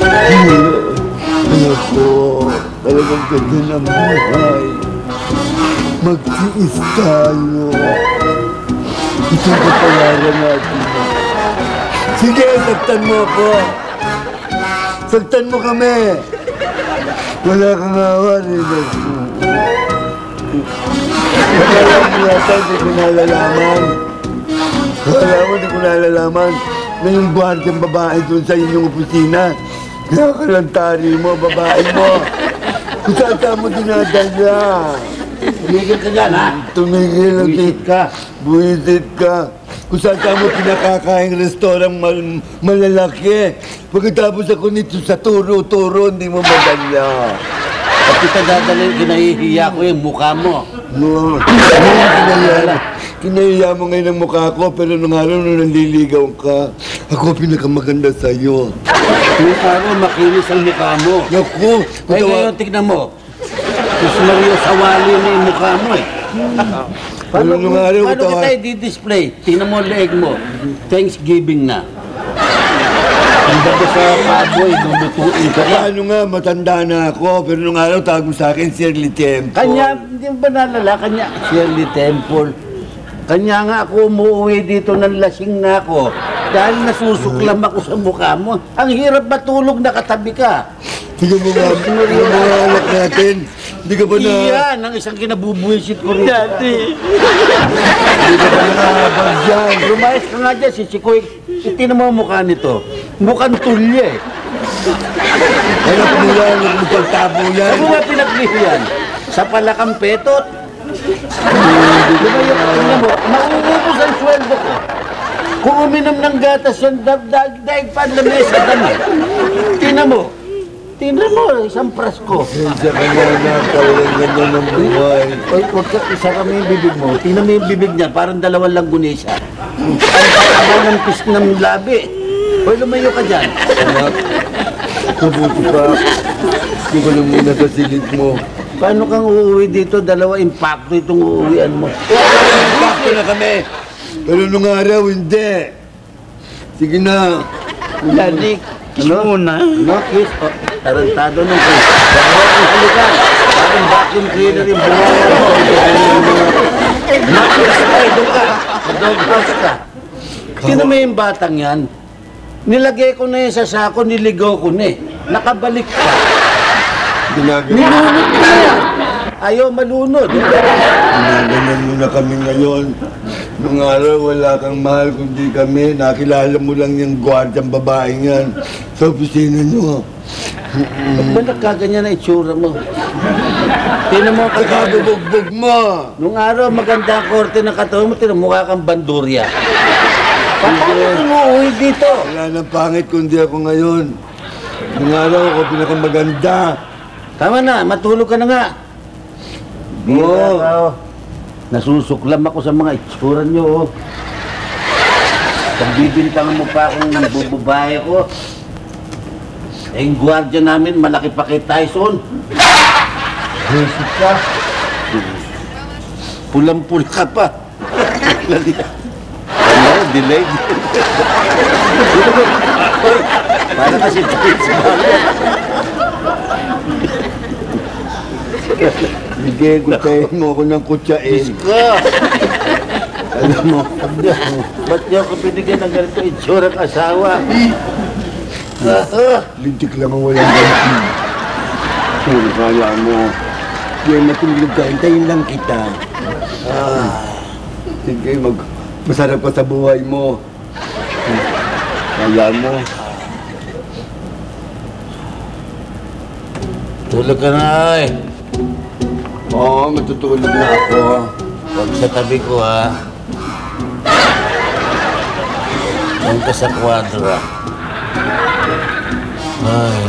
Anak ko, talagang ganyan ang buhay. Magtiis tayo. Ito ang kapalaran natin. Sige, saktan mo ako. Saktan mo kami. Wala kang awa, Rinas ko. Akala mo yata hindi ko nalalaman. Akala mo hindi ko nalalaman na yung gwardyang babae doon sa inyong opisina. Nakakalantari mo, babae mo. Kung saan saan mo dinadala. Tumigil ka dyan, ha? Tumigil Buisit ka. Buisit ka. Kung saan saan mo pinakakaing restaurant mal malalaki. Pagkatapos ako nito sa turo-turo, hindi mo madala. At kita dadalhin, kinahihiya ko yung mukha mo. No, kinaya, kinaya mo ngayon ang mukha ko, pero nung araw nung nanliligaw ka, ako pinakamaganda sa'yo. Yung araw, makinis ang mukha mo. Naku, Ay, kutawa, ngayon, tignan mo. Mas Mario Sawali na yung mukha mo, eh. Paano, Ano nung araw, paano kita i-display? Tingnan mo ang leeg mo. Thanksgiving na. Ang bago sa baboy, lulutuin ka pa. ano nga, matanda na ako, pero nung araw tawag mo sa akin, Shirley Temple. Kanya, hindi mo ba nalala? Kanya, Shirley Temple. Kanya nga ako umuwi dito ng lasing na ako dahil nasusuklam ako sa mukha mo. Ang hirap matulog nakatabi ka. Nga, tingnan mo nga anak natin. Hindi ka ba na, Iyan ang isang kinabubuisit ko rin. Dati. hindi ka ba nakabag dyan? Lumayas ka nga dyan, si Chikoy. Itinan mo ang mukha nito. Mukhang tulye. Anak mo yan, huwag mo pagtabo yan. Ano nga pinaglihiyan? Sa palakang petot. Di ba yung, tingnan mo, mauubos ang sweldo ko. Kung uminom ng gatas yan, dag-dag pa na mesa dami. Tingnan mo. Tingnan mo, isang prasko. Sensya ka na, talagang ganyan ang buhay. Oy, huwag ka, isa kami yung bibig mo. Tingnan mo yung bibig niya, parang dalawang langgunisa. Ang tama ng pis ng labi. Oy, lumayo ka dyan. Anak, mabuti pa. Hindi ko lang muna sa mo. Paano kang uuwi dito? Dalawa impacto itong uuwian mo. Bakto na kami. Pero nung araw, hindi. Sige na. Danik, kiss muna. No, kiss. Oh, tarantado nung kiss. Dalawa kong halikan. Parang vacuum cleaner yung buhay mo. Nakis ka, doon ka. Sa doghouse ka. Sino mo yung batang yan? Nilagay ko na yan sa sako, niligaw ko na eh. Nakabalik ka. Ginagawa. Nilunod na. Ayaw malunod. Ginaganan mo na kami ngayon. Nung araw, wala kang mahal kundi kami. Nakilala mo lang yung gwardyang babae yan sa opisina nyo. Ba't ba nagkaganyan na itsura mo? Tinan mo ang kagado. Kakabubugbog mo. Nung araw, maganda ang korte ng katawan mo, tinamukha kang bandurya. Paano ka umuwi dito? Wala nang pangit kundi ako ngayon. Nung araw, ako pinakamaganda. Tama na, matulog ka na nga. Oo. Oo. Nasusuklam ako sa mga itsura nyo. oh. Pagbibintangan mo pa akong ng bububae ko. Eh, yung gwardiya namin, malaki pa kay Tyson. Visit ka. Pulang-pula ka pa. ano, delayed. Para kasi Mario. Sige, gutayin mo ako ng kutsain. Alam mo, ba't niyo ako binigyan ng ganito itsurang asawa? Ah, ah. Lintik lang ang walang ganti. Kung kala mo, yan matulog ka, hintayin lang kita. Ah, sige, mag, masarap ka sa buhay mo. Kala mo, Tulog ka na eh. Oo, matutulog na ako. Huwag sa tabi ko ha. Doon ka sa kwadra. Ay.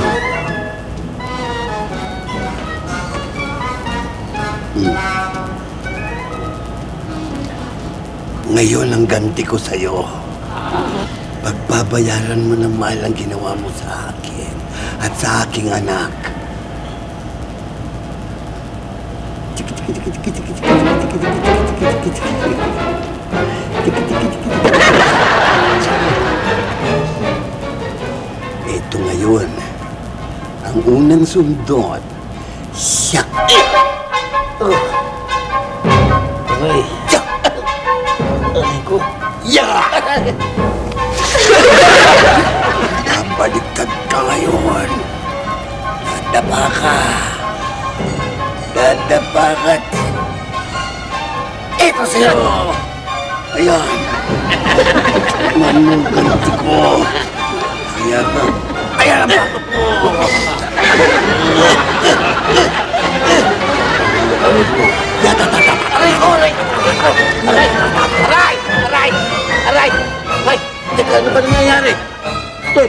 Ngayon ang ganti ko sa'yo. Pagbabayaran mo ng mahal ang ginawa mo sa akin at sa aking anak. Ito ngayon Ang unang sundot, siyak. Aray. Aray ko. Yeah! Ka. Ito sa'yo. Ayan. Manong ganti ko. Ayan na. Ayan ang bato ko. Yatatata. Aray ko, aray aray. Aray, aray, aray, aray. Ay, teka, ano ba nangyayari? Ito,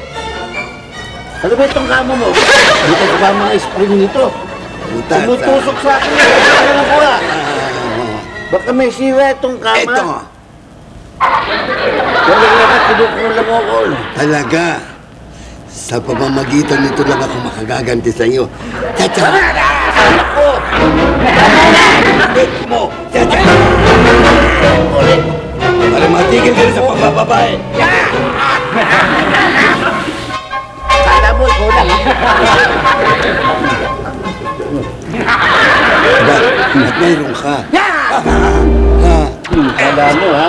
ano ba itong kama mo? Dito ba ang mga spring nito? Tumutusok sa akin na ano na kuha. Baka may sira itong kama. Ito. Wala nga ka, kinukuha lang ako. Talaga. Sa pamamagitan nito lang ako makagaganti sa iyo. Chacha! Anak ko! Wait mo! Chacha! Para matigil ka sa pagbababae. Kala mo, ikaw lang. Ba't? Ba't mayroon ka? Ha? Hmm, Kala mo, ha?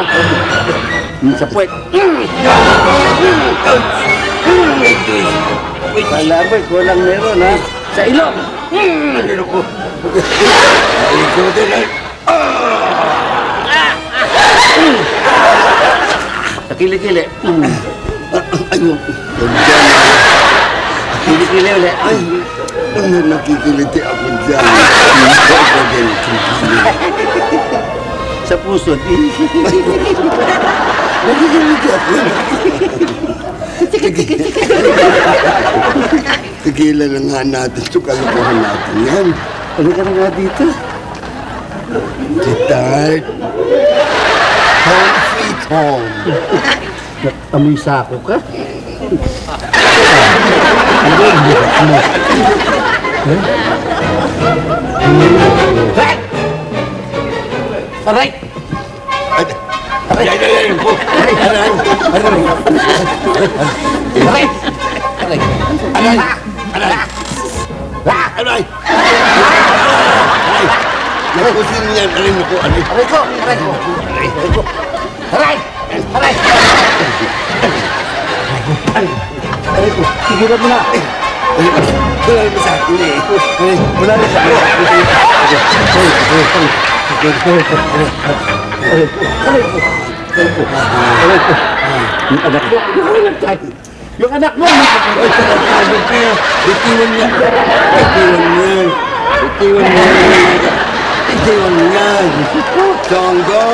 Hmm, Sa puwet. Kala mo, ikaw lang meron, ha? Sa ilong. Ano ko? Ay, ikaw din ay... Sa kilikili. Hmm. Ayun. Kilikili ulit. Ay, ano nakikiliti ako dyan? Hindi ko ako din nakikiliti. Sa puso. Nakikiliti ako. Tigilan na nga natin ito, kalokohan natin yan. Ano ka na nga dito? Titart. Home sweet home. Amoy sako ka? Aray! Aray! Ay, ay, ay, ay, po. Aray, aray, aray. Aray! Aray! Aray, aray. Ah, aray. Aray. Nakusin niyan, aray aray. Aray ko! Aray ko! Aray ko! Aray! Aray! Aray ko! Tigilan mo na! Wala naman sa akin eh. Wala naman sa akin. Yung anak mo! Yung anak mo! Ay. Bitiwan niya. Bitiwan niya. Bitiwan niya. Bitiwan niya. Chongo.